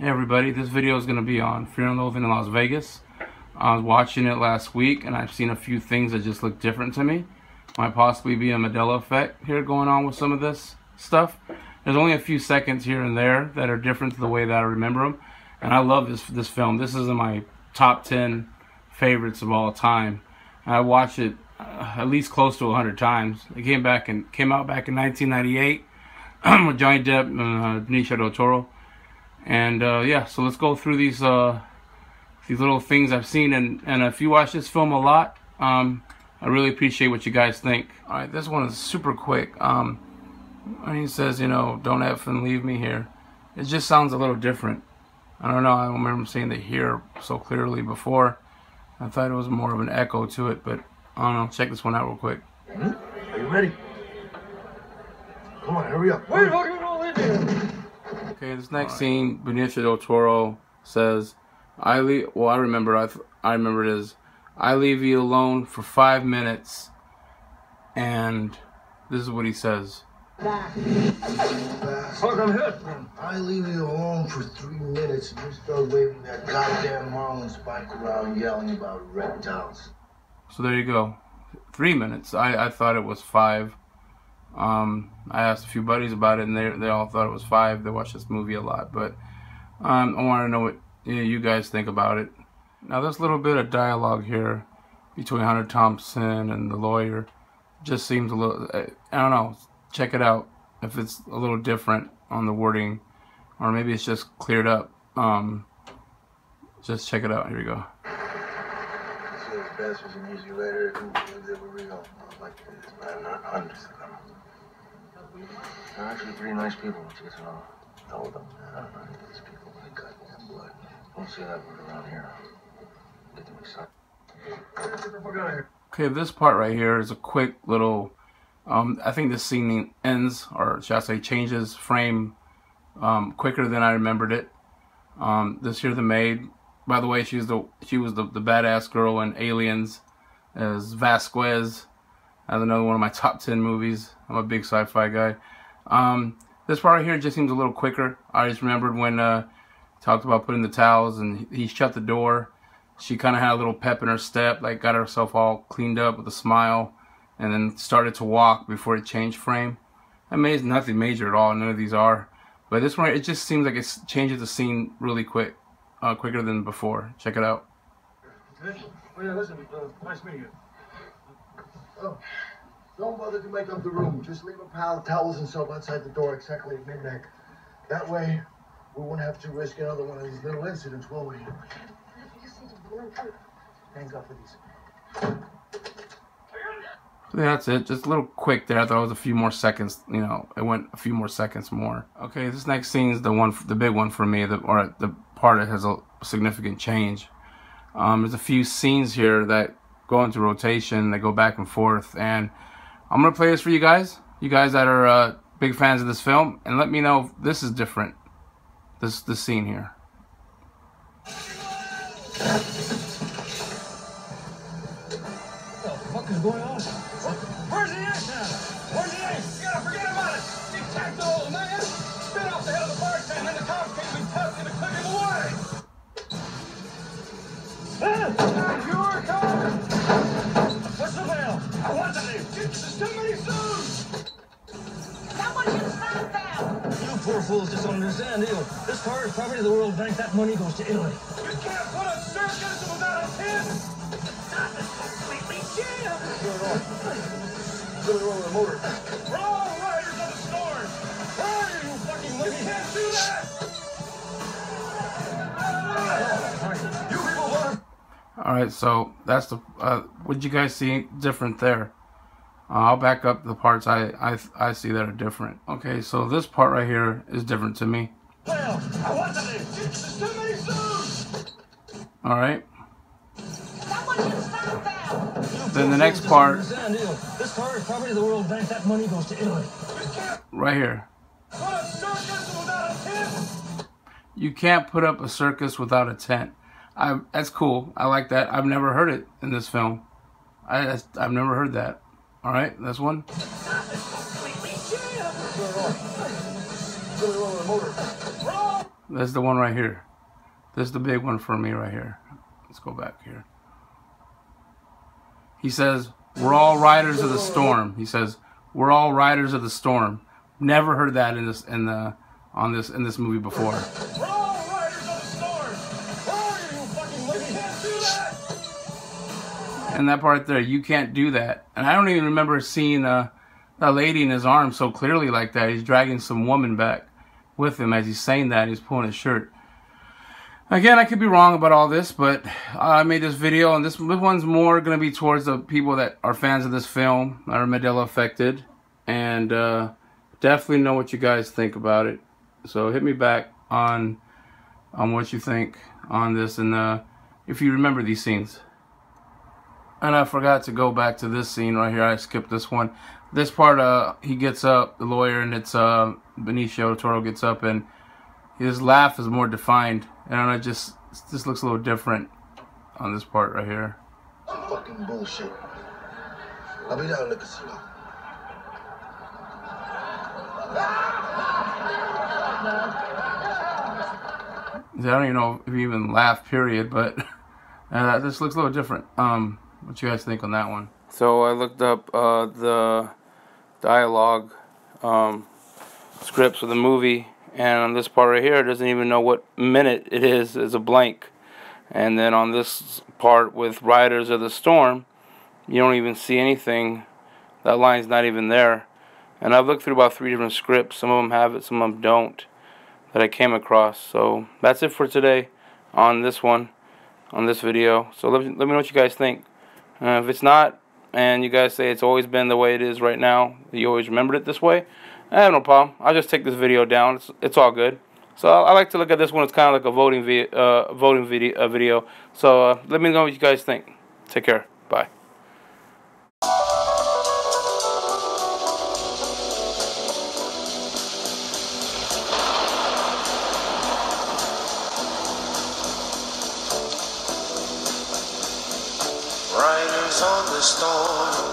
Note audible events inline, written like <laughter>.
Hey everybody, this video is going to be on Fear and Loathing in Las Vegas. I was watching it last week and I've seen a few things that just look different to me. Might possibly be a Mandela effect here going on with some of this stuff. There's only a few seconds here and there that are different to the way that I remember them. And I love this this film. This is in my top 10 favorites of all time. I watched it uh, at least close to 100 times. It came back and came out back in 1998 <clears throat> with Johnny Depp and uh, Benicio del Toro. And uh, yeah, so let's go through these uh, these little things I've seen. And, and if you watch this film a lot, um, I really appreciate what you guys think. All right, this one is super quick. Um, when he says, you know, don't F and leave me here, it just sounds a little different. I don't know. I don't remember saying the here so clearly before. I thought it was more of an echo to it, but I don't know. Check this one out real quick. Hmm? Are you ready? Come on, hurry up. Wait, fucking all in there. Okay, this next scene, Benicio del Toro says, "I leave." Well, I remember. I I remember it as, "I leave you alone for five minutes," and this is what he says. Fuck, I'm hit. I leave you alone for three minutes and you start waving that goddamn Marlin spike around yelling about reptiles. So there you go. Three minutes. I, I thought it was five. Um, I asked a few buddies about it, and they they all thought it was five. They watch this movie a lot, but um, I want to know what you guys think about it. Now, this little bit of dialogue here between Hunter Thompson and the lawyer just seems a little. I don't know. Check it out if it's a little different on the wording, or maybe it's just cleared up. Um, just check it out. Here we go. See those bastards in easy later who believe they were real. Like this, man, not hundreds of them. They're actually pretty nice people, but you get to know, know them. I don't know these people with the goddamn blood. Don't say that word around here. Get them excited. Get the fuck out of here. Okay, this part right here is a quick little. Um, I think this scene ends, or shall I say, changes frame um, quicker than I remembered it. Um, this here, the maid. By the way, she's the she was the, the badass girl in Aliens as Vasquez. That's another one of my top ten movies. I'm a big sci-fi guy. Um, this part right here just seems a little quicker. I just remembered when uh, talked about putting the towels and he shut the door. She kind of had a little pep in her step, like got herself all cleaned up with a smile, and then started to walk before it changed frame. I mean, nothing major at all. None of these are. But this one, it just seems like it changes the scene really quick, uh, quicker than before. Check it out. Oh, yeah, listen, uh, nice meeting you. Oh, don't bother to make up the room. Just leave a pile of towels and soap outside the door exactly at midnight. That way, we won't have to risk another one of these little incidents, will we? Thank God for these. So that's it. Just a little quick there. I thought it was a few more seconds. You know, it went a few more seconds more. Okay, this next scene is the one, the big one for me, the, or the part that has a significant change. Um, there's a few scenes here that go into rotation. They go back and forth, and I'm gonna play this for you guys. You guys that are uh, big fans of this film, and let me know if this is different. This this scene here. What the fuck is going on? Where's the ace now? Where's the ace? You gotta forget about it. Tic tac Huh? Your car. What's the bail? I want the name. There's too many suits. Someone can stop them! You poor fools just don't understand, do you? This car is property of the World Bank. That money goes to Italy. You can't put a circus without a tent! Stop it! Make me jam! Really wrong with the motor. We're All right, so that's the. Uh, what you guys see different there? Uh, I'll back up the parts I, I I see that are different. Okay, so this part right here is different to me. bail? I want the name. There's too many suits. All right. Someone can stop them! Then the next part, Understand, do you? This car is property of the World Bank. That money goes to Italy. Right here. put a circus without a tent! You can't put up a circus without a tent. I that's cool. I like that. I've never heard it in this film. I, I've never heard that. All right, that's one. That's the one right here. This is the big one for me right here. Let's go back here. He says, "We're all riders of the storm." He says, "We're all riders of the storm." Never heard that in this in the on this in this movie before. And that part there, you can't do that. And I don't even remember seeing that lady in his arms so clearly like that. He's dragging some woman back with him as he's saying that. He's pulling his shirt. Again, I could be wrong about all this, but I made this video, and this, this one's more going to be towards the people that are fans of this film, that are Mandela affected, and uh, definitely know what you guys think about it. So hit me back on on what you think on this, and uh, if you remember these scenes. And I forgot to go back to this scene right here. I skipped this one. This part, uh, he gets up, the lawyer, and it's uh, Benicio Toro gets up, and his laugh is more defined. And it just this looks a little different on this part right here. Fucking bullshit. I'll be down in the casino. I don't even know if he even laughed, period, but <laughs> uh, this looks a little different. Um, what you guys think on that one? So I looked up uh, the dialogue um, scripts of the movie, and on this part right here, it doesn't even know what minute it is. It's a blank. And then on this part with Riders of the Storm, you don't even see anything. That line's not even there. And I've looked through about three different scripts. Some of them have it, some of them don't that I came across. So that's it for today on this one, on this video. So let me, let me know what you guys think. Uh, if it's not, and you guys say it's always been the way it is right now, you always remembered it this way, I have no problem. I'll just take this video down. It's, it's all good. So I, I like to look at this one. It's kind of like a voting, vi uh, voting video, uh, video. So uh, let me know what you guys think. Take care. Bye. On the storm.